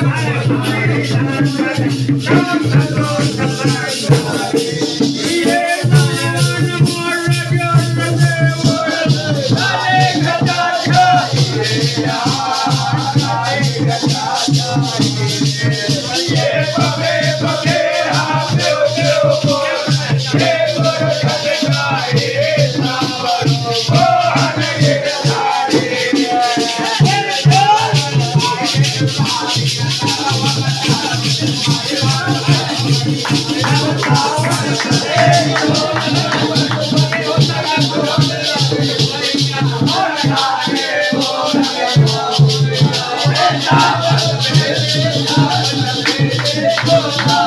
I'm Yeah.